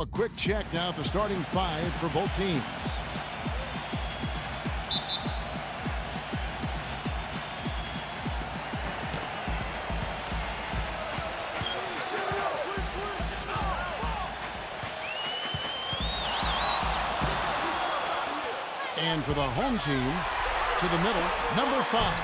A quick check now at the starting five for both teams. And for the home team, to the middle, number five.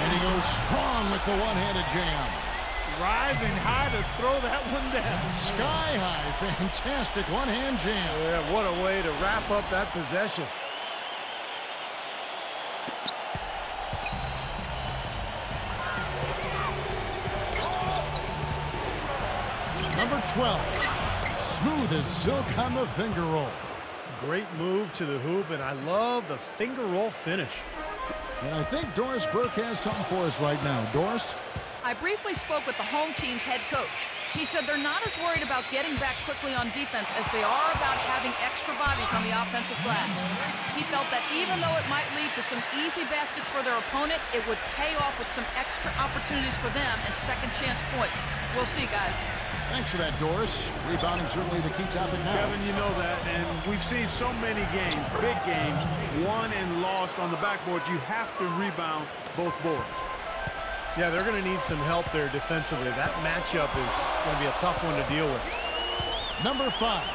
And he goes strong with the one-handed jam. Rising high to throw that one down. Sky high, fantastic one-hand jam. Yeah, what a way to wrap up that possession. Number 12, smooth as silk on the finger roll. Great move to the hoop, and I love the finger roll finish. And I think Doris Burke has something for us right now. Doris? I briefly spoke with the home team's head coach. He said they're not as worried about getting back quickly on defense as they are about having extra bodies on the offensive glass. He felt that even though it might lead to some easy baskets for their opponent, it would pay off with some extra opportunities for them and second chance points. We'll see, guys. Thanks for that, Doris. Rebounding certainly the key topic now. Kevin, you know that, and we've seen so many games, big games, won and lost on the backboards. You have to rebound both boards. Yeah, they're going to need some help there defensively. That matchup is going to be a tough one to deal with. Number five.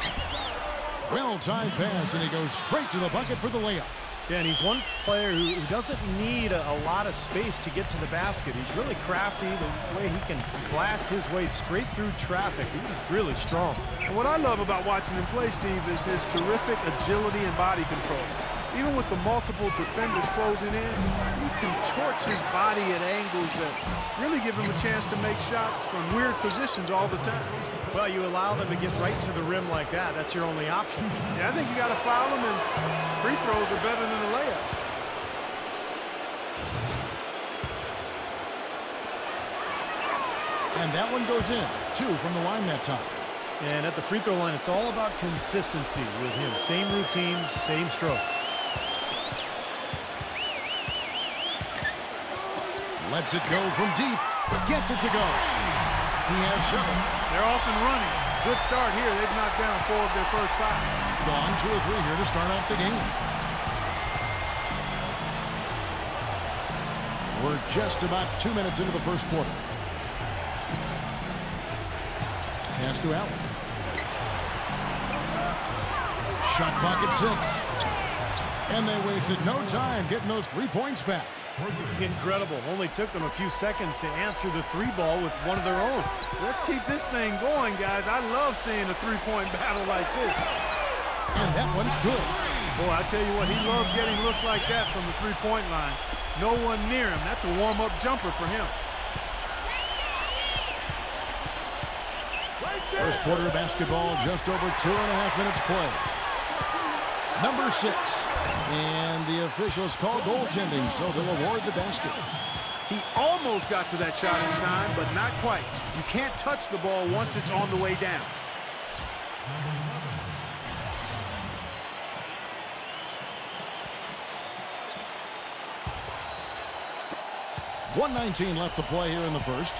Well-timed pass, and he goes straight to the bucket for the layup. Yeah, and he's one player who, who doesn't need a, a, lot of space to get to the basket. He's really crafty, the way he can blast his way straight through traffic. He's really strong. And what I love about watching him play, Steve, is his terrific agility and body control. Even with the multiple defenders closing in, he contorts his body at angles that really give him a chance to make shots from weird positions all the time. Well, you allow them to get right to the rim like that. That's your only option. Yeah, I think you got to foul them, and free throws are better than a layup. And that one goes in. Two from the line that time. And at the free throw line, it's all about consistency with him. Same routine, same stroke. Lets it go from deep. Gets it to go. He has seven. They're off and running. Good start here. They've knocked down four of their first five. Gone two or three here to start off the game. We're just about two minutes into the first quarter. Pass to Allen. Shot clock at six. And they wasted no time getting those three points back. Incredible. Only took them a few seconds to answer the three ball with one of their own. Let's keep this thing going, guys. I love seeing a three-point battle like this. And that one's good. Boy, I tell you what, he loves getting looks like that from the three-point line. No one near him. That's a warm-up jumper for him. First quarter of basketball, just over two and a half minutes play. Number six. And the officials call goaltending, so they'll award the basket. He almost got to that shot in time, but not quite. You can't touch the ball once it's on the way down. One nineteen left to play here in the first.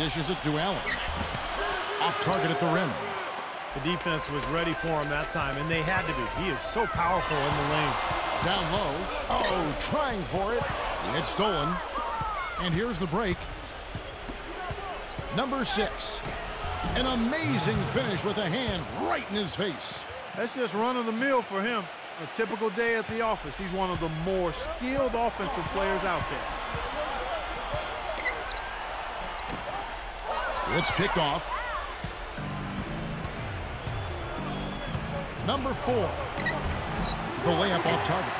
Dishes it to Allen. Off target at the rim. The defense was ready for him that time, and they had to be. He is so powerful in the lane. Down low. Oh, trying for it. It's stolen. And here's the break. Number six. An amazing finish with a hand right in his face. That's just run-of-the-mill for him. A typical day at the office. He's one of the more skilled offensive players out there. It's picked off. Number four. The layup off target.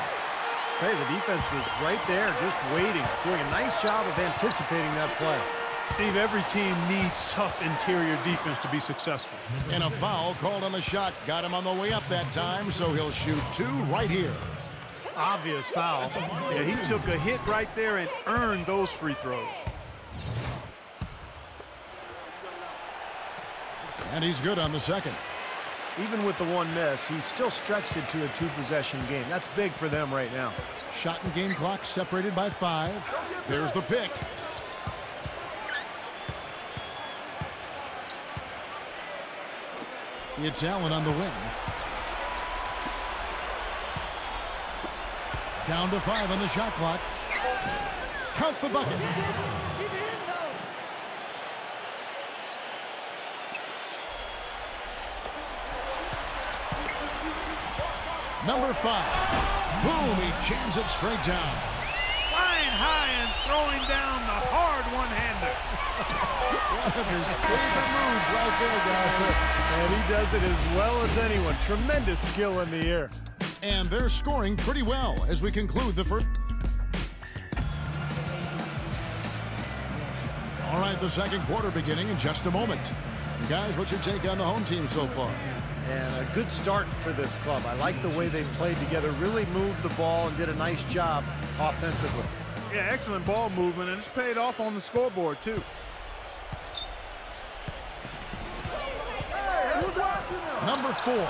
Hey, the defense was right there just waiting, doing a nice job of anticipating that play. Steve, every team needs tough interior defense to be successful. And a foul called on the shot. Got him on the way up that time, so he'll shoot two right here. Obvious foul. Yeah, he took a hit right there and earned those free throws. And he's good on the second. Even with the one miss, he still stretched it to a two-possession game. That's big for them right now. Shot and game clock separated by five. There's the pick. It's Allen on the wing. Down to five on the shot clock. Count the bucket. Number five. Boom, he jams it straight down. Flying high and throwing down the hard one-hander. One of his favorite moves right there, guys. And he does it as well as anyone. Tremendous skill in the air. And they're scoring pretty well as we conclude the first. All right, the second quarter beginning in just a moment. Guys, what's your take on the home team so far? And a good start for this club. I like the way they played together, really moved the ball and did a nice job offensively. Yeah, excellent ball movement, and it's paid off on the scoreboard, too. Number four.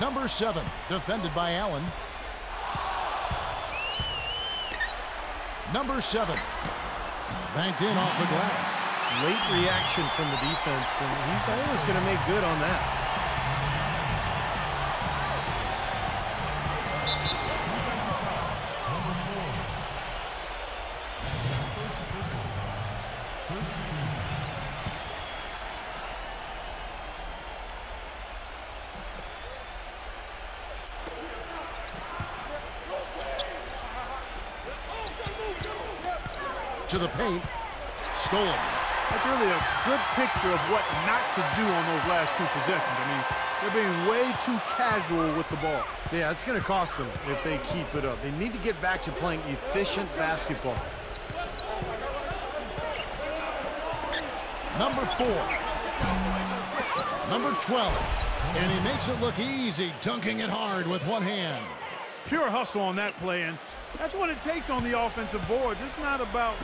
Number seven, defended by Allen. Number seven, banked in off the glass. Late reaction from the defense, and he's always going to make good on that. To the paint. Stolen. That's really a good picture of what not to do on those last two possessions. I mean, they're being way too casual with the ball. Yeah, it's going to cost them if they keep it up. They need to get back to playing efficient basketball. Number four. Number 12. And he makes it look easy, dunking it hard with one hand. Pure hustle on that play, and that's what it takes on the offensive boards. It's not about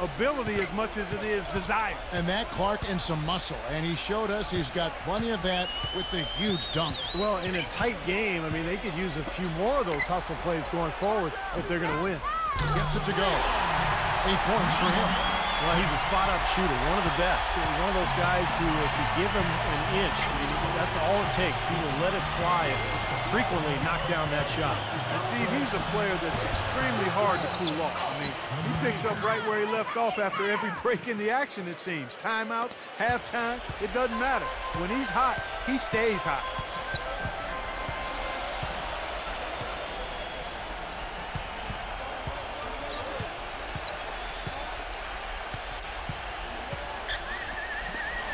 ability as much as it is desire. And that Clark and some muscle. And he showed us he's got plenty of that with the huge dunk. Well, in a tight game, I mean, they could use a few more of those hustle plays going forward if they're going to win. Gets it to go. Eight points for him. Well, he's a spot-up shooter, one of the best. One of those guys who, if you give him an inch, I mean, that's all it takes. He will let it fly and frequently knock down that shot. And Steve, he's a player that's extremely hard to cool off. I mean, he picks up right where he left off after every break in the action, it seems. Timeouts, halftime, it doesn't matter. When he's hot, he stays hot.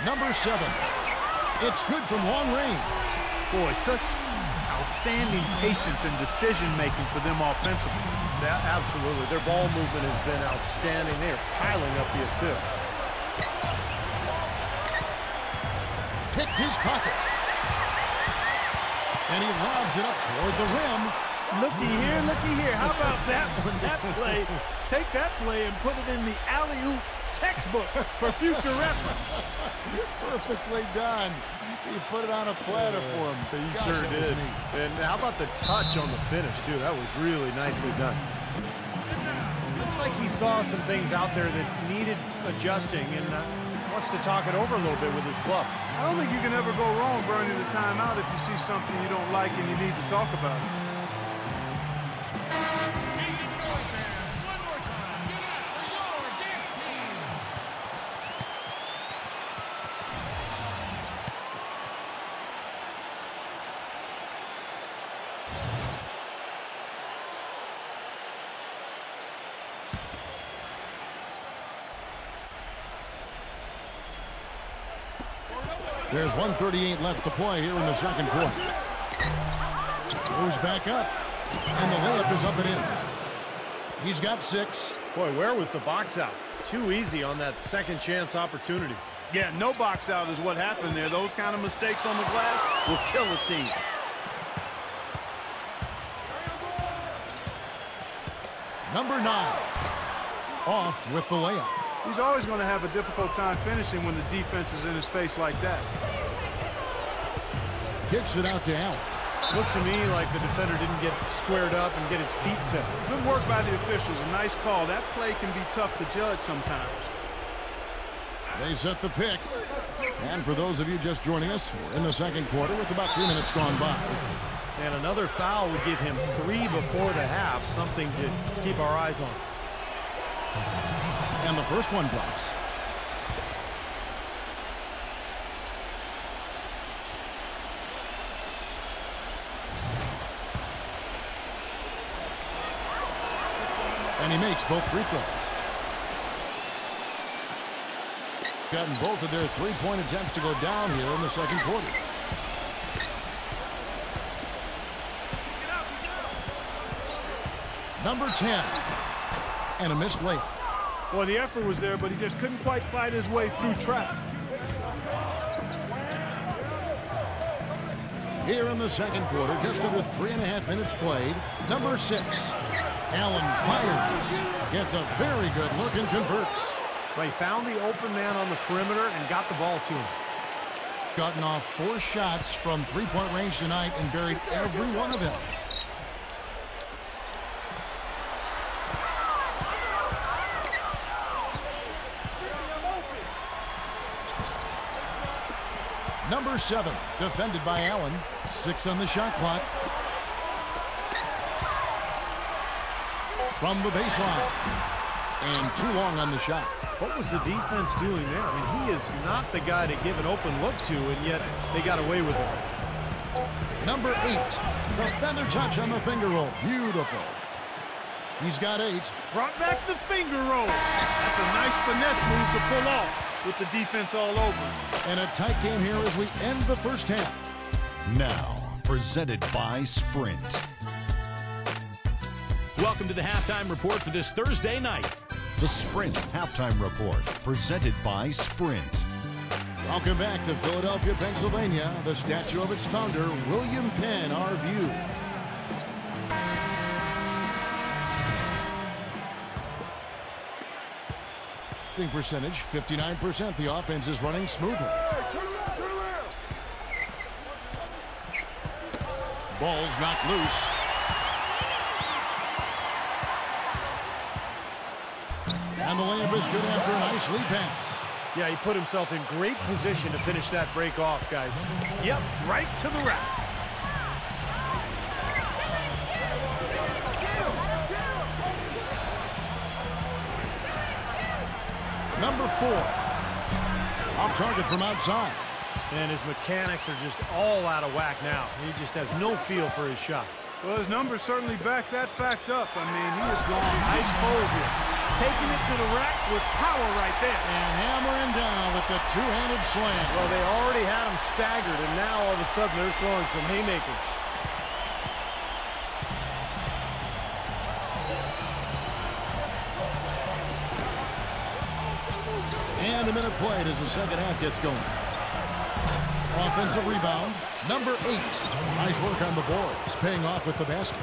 Number seven. It's good from long range. Boy, such outstanding patience and decision-making for them offensively. Yeah, absolutely. Their ball movement has been outstanding. They are piling up the assists. Picked his pocket. And he lobs it up toward the rim. Looky here, looky here. How about that one? That play. Take that play and put it in the alley-oop textbook for future reference. Perfectly done. He put it on a platter for him. He Gosh, sure that did. And how about the touch on the finish, too? That was really nicely done. Looks like he saw some things out there that needed adjusting and uh, wants to talk it over a little bit with his club. I don't think you can ever go wrong burning a timeout if you see something you don't like and you need to talk about it. One more time, give it up for your dance team. There's 138 left to play here in the second quarter. Goes back up. And the layup is up and in. He's got six. Boy, where was the box out? Too easy on that second chance opportunity. Yeah, no box out is what happened there. Those kind of mistakes on the glass will kill a team. Number nine. Off with the layup. He's always going to have a difficult time finishing when the defense is in his face like that. Kicks it out to Allen. Looked to me like the defender didn't get squared up and get his feet set. Good work by the officials. A nice call. That play can be tough to judge sometimes. They set the pick. And for those of you just joining us, we're in the second quarter with about three minutes gone by. And another foul would give him three before the half, something to keep our eyes on. And the first one drops. And he makes both free throws. Gotten both of their three-point attempts to go down here in the second quarter. Number 10. And a missed layup. Well, the effort was there, but he just couldn't quite fight his way through traffic. Here in the second quarter, just under three and a half minutes played, number six, Allen fires, gets a very good look and converts. They found the open man on the perimeter and got the ball to him. Gotten off four shots from three-point range tonight and buried every one of them. Number seven, defended by Allen. Six on the shot clock. From the baseline. And too long on the shot. What was the defense doing there? I mean, he is not the guy to give an open look to, and yet they got away with it. Number eight, the feather touch on the finger roll. Beautiful. He's got eight. Brought back the finger roll. That's a nice finesse move to pull off with the defense all over. And a tight game here as we end the first half. Now, presented by Sprint. Welcome to the halftime report for this Thursday night. The Sprint Halftime Report, presented by Sprint. Welcome back to Philadelphia, Pennsylvania. The statue of its founder, William Penn, our view. Shooting percentage, 59%. The offense is running smoothly. Ball's knocked loose. Good after a nice lead pass. Yeah, he put himself in great position to finish that break off, guys. Yep, right to the rack. Number four. Off target from outside. And his mechanics are just all out of whack now. He just has no feel for his shot. Well, his numbers certainly back that fact up. I mean, he is going ice cold here. Taking it to the rack with power right there. And hammering down with the two-handed slam. Well, they already had him staggered, and now all of a sudden they're throwing some haymakers. And a minute played as the second half gets going. Offensive rebound, number eight. Nice work on the boards, paying off with the basket.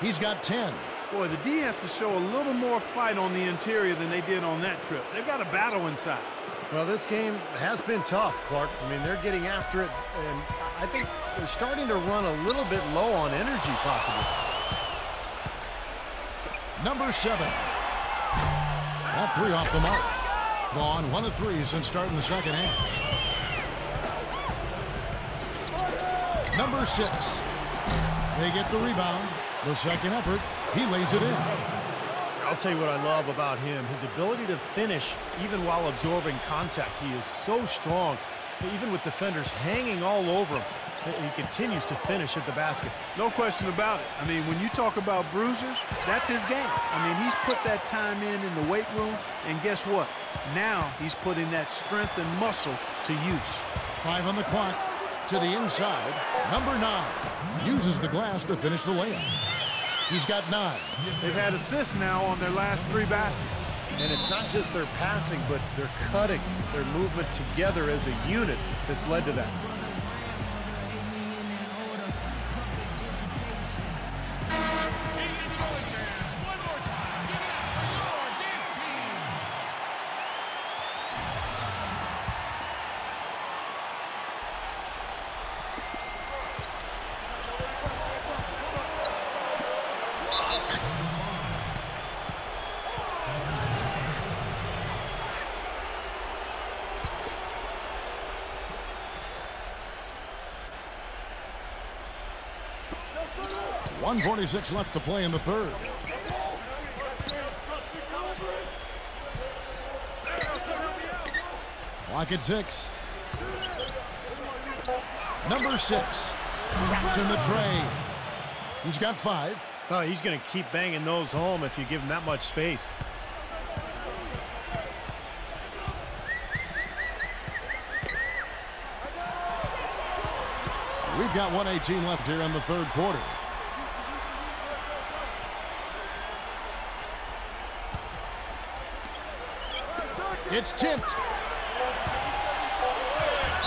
He's got 10. Boy, the D has to show a little more fight on the interior than they did on that trip. They've got a battle inside. Well, this game has been tough, Clark. I mean, they're getting after it, and I think they're starting to run a little bit low on energy, possibly. Number seven. That three off the mark. Gone one of three since starting the second half. Number six. They get the rebound. The second effort, he lays it in. I'll tell you what I love about him. His ability to finish even while absorbing contact. He is so strong, even with defenders hanging all over him. He continues to finish at the basket. No question about it. I mean, when you talk about bruisers, that's his game. I mean, he's put that time in in the weight room, and guess what? Now he's putting that strength and muscle to use. Five on the clock. To the inside. Number nine. Uses the glass to finish the layup. He's got nine. They've had assists now on their last three baskets. And it's not just their passing, but their cutting, their movement together as a unit that's led to that. 146 left to play in the third. Clock at six. Number six. Traps in the trey. He's got five. Oh, he's going to keep banging those home if you give him that much space. We've got 118 left here in the third quarter. It's tipped.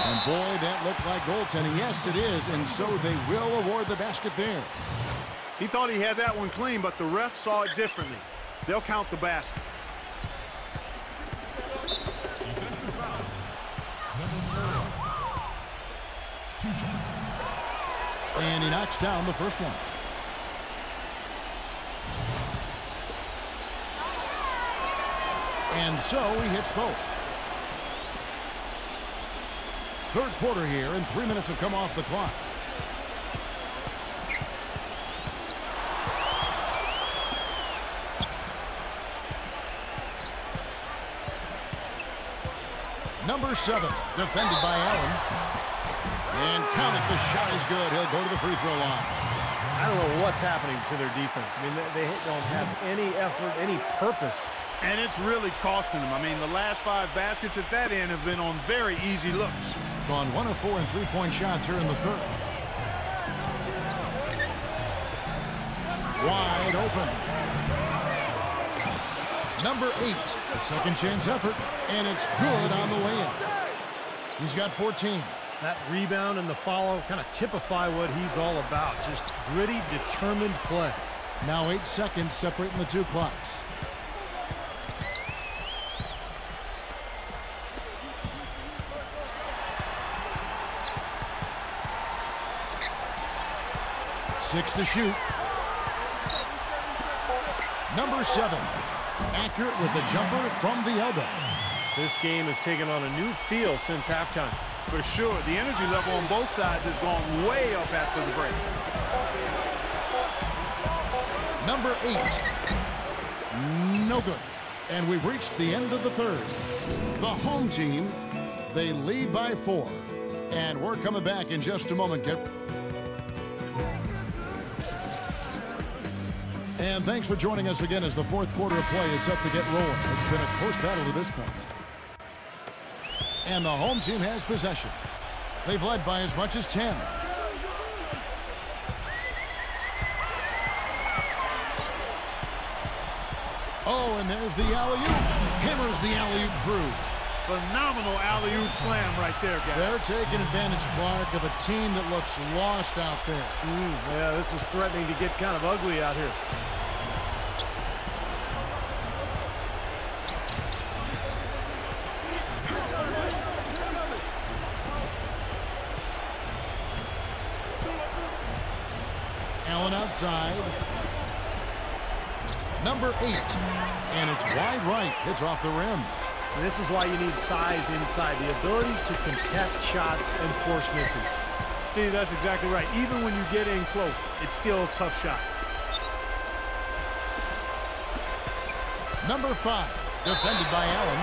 And boy, that looked like goaltending. Yes, it is. And so they will award the basket there. He thought he had that one clean, but the ref saw it differently. They'll count the basket. Defensive foul. Number four. Two shots. And he knocks down the first one. And so he hits both. Third quarter here, and three minutes have come off the clock. Number seven, defended by Allen. And count it, the shot is good. He'll go to the free throw line. I don't know what's happening to their defense. I mean, they, they don't have any effort, any purpose. And it's really costing them. I mean, the last five baskets at that end have been on very easy looks. Gone one of four and three-point shots here in the third. Wide open. Number eight, a second chance effort, and it's good on the way in. He's got 14. That rebound and the follow kind of typify what he's all about. Just gritty, determined play. Now eight seconds separating the two clocks. Six to shoot. Number seven. Accurate with the jumper from the elbow. This game has taken on a new feel since halftime. For sure, the energy level on both sides has gone way up after the break. Number eight. No good. And we've reached the end of the third. The home team, they lead by four. And we're coming back in just a moment. Get And thanks for joining us again as the fourth quarter of play is set to get rolling. It's been a close battle to this point. And the home team has possession. They've led by as much as 10. Oh, and there's the alley-oop. Hammers the alley-oop through. Phenomenal alley-oop slam right there, guys. They're taking advantage, Clark, of a team that looks lost out there. Mm, yeah, this is threatening to get kind of ugly out here. Allen outside. Number. And it's wide right. Hits off the rim. And this is why you need size inside, the ability to contest shots and force misses. Steve, that's exactly right. Even when you get in close, it's still a tough shot. Number five. Defended by Allen.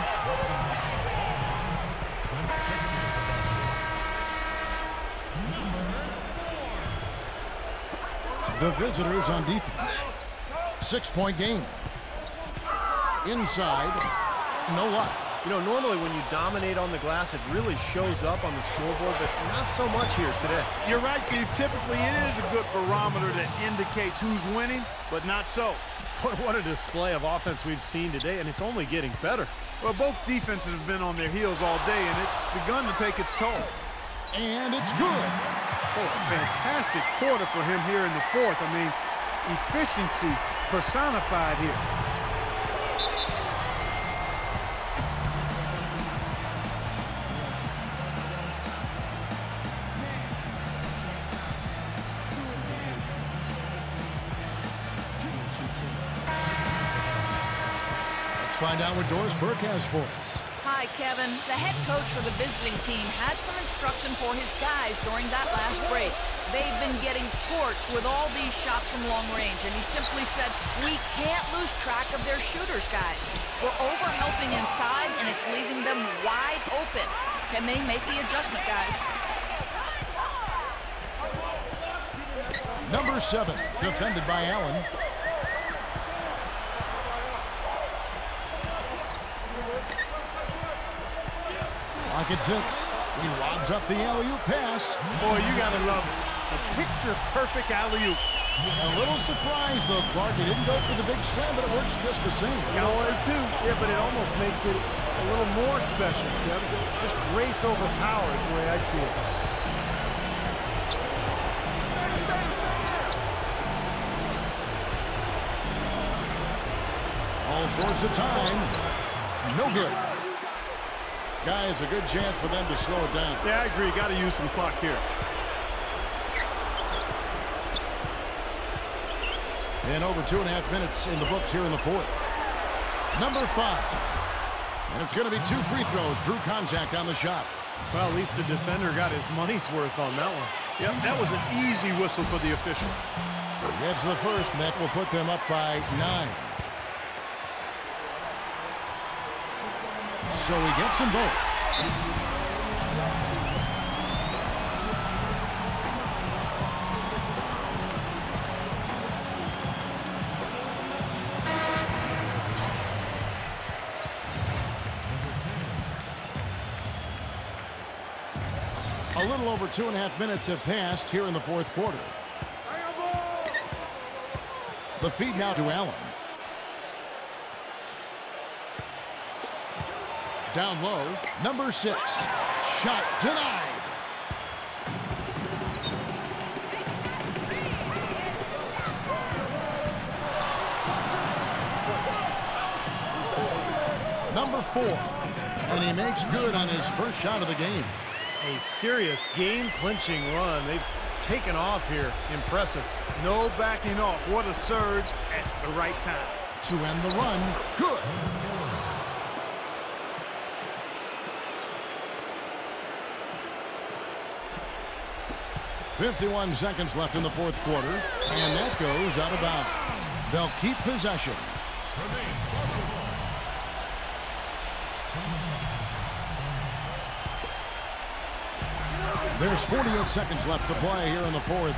The visitors on defense. Six-point game. Inside. No luck. You know, normally when you dominate on the glass, it really shows up on the scoreboard, but not so much here today. You're right, Steve. Typically, it is a good barometer that indicates who's winning, but not so. What a display of offense we've seen today, and it's only getting better. Well, both defenses have been on their heels all day, and it's begun to take its toll. And it's good. Oh, a fantastic quarter for him here in the fourth. I mean, efficiency personified here. Let's find out what Doris Burke has for us. Hi, Kevin. The head coach for the visiting team had some instruction for his guys during that last break. They've been getting torched with all these shots from long range, and he simply said, we can't lose track of their shooters, guys. We're overhelping inside, and it's leaving them wide open. Can they make the adjustment, guys? Number seven, defended by Allen. Clock at six. He lobs up the alley-oop pass. Boy, you got to love. A picture-perfect alley-oop. A little surprise, though, Clark. He didn't go for the big slam, but it works just the same. Counts for two. Yeah, but it almost makes it a little more special, Kevin. Just grace over power is the way I see it. All sorts of time. No good. Guys, a good chance for them to slow it down. Yeah, I agree. Got to use some clock here. And over two and a half minutes in the books here in the fourth. Number five. And it's going to be two free throws. Drew contact on the shot. Well, at least the defender got his money's worth on that one. Yep, that was an easy whistle for the official. Gets the first, and that will put them up by nine. So he gets them both. A little over two and a half minutes have passed here in the fourth quarter. The feed now to Allen. Down low, number six. Shot denied. Number four. And he makes good on his first shot of the game. A serious game-clinching run. They've taken off here. Impressive. No backing off. What a surge at the right time. To end the run, good. Fifty-one seconds left in the fourth quarter, and that goes out of bounds. They'll keep possession. There's 48 seconds left to play here in the fourth.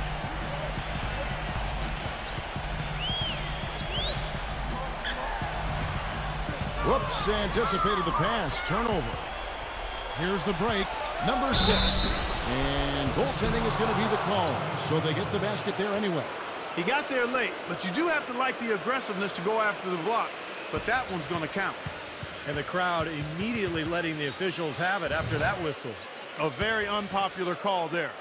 Whoops, anticipated the pass. Turnover. Here's the break. Number six. And goaltending is going to be the call. So they get the basket there anyway. He got there late, but you do have to like the aggressiveness to go after the block. But that one's going to count. And the crowd immediately letting the officials have it after that whistle. A very unpopular call there.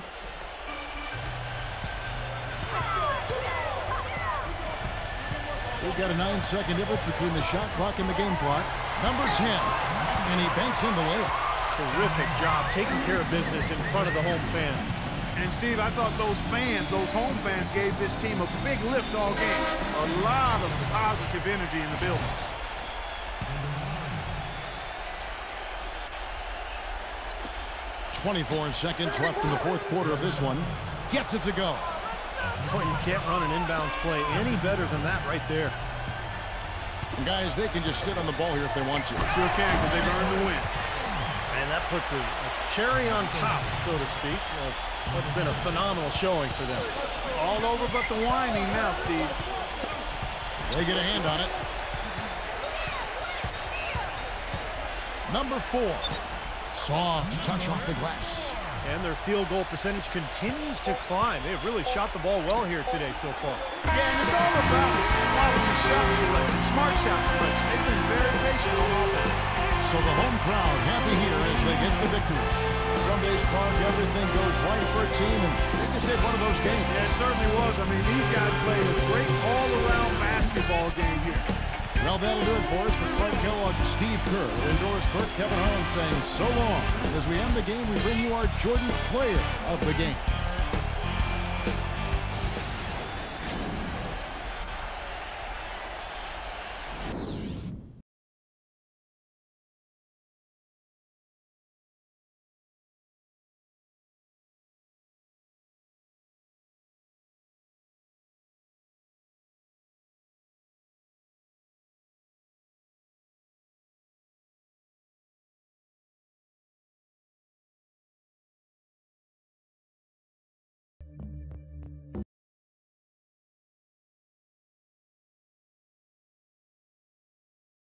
We've got a nine-second difference between the shot clock and the game clock. Number 10. And he banks in the layup. Terrific job taking care of business in front of the home fans. And, Steve, I thought those fans, those home fans, gave this team a big lift all game. A lot of positive energy in the building. Twenty-four seconds left in the fourth quarter of this one. Gets it to go. Boy, you can't run an inbounds play any better than that right there. And guys, they can just sit on the ball here if they want to. Sure can, because they've earned the win. And that puts a, a cherry on top, so to speak, of what's been a phenomenal showing for them. All over but the whining now, Steve. They get a hand on it. Number four. Soft touch off the glass. And their field goal percentage continues to climb. They've really shot the ball well here today so far. Yeah, and it's all about quality shot selection, smart shot selection. They've been very patient on offense. So the home crowd happy here as they get the victory. Some days, Clark, everything goes right for a team, and they just had one of those games. Yeah, it certainly was. I mean, these guys played a great all-around basketball game here. Well, that'll do it for us. For Clark Kellogg, Steve Kerr, and Doris Burke, Kevin Harlan saying so long. As we end the game, we bring you our Jordan Player of the Game.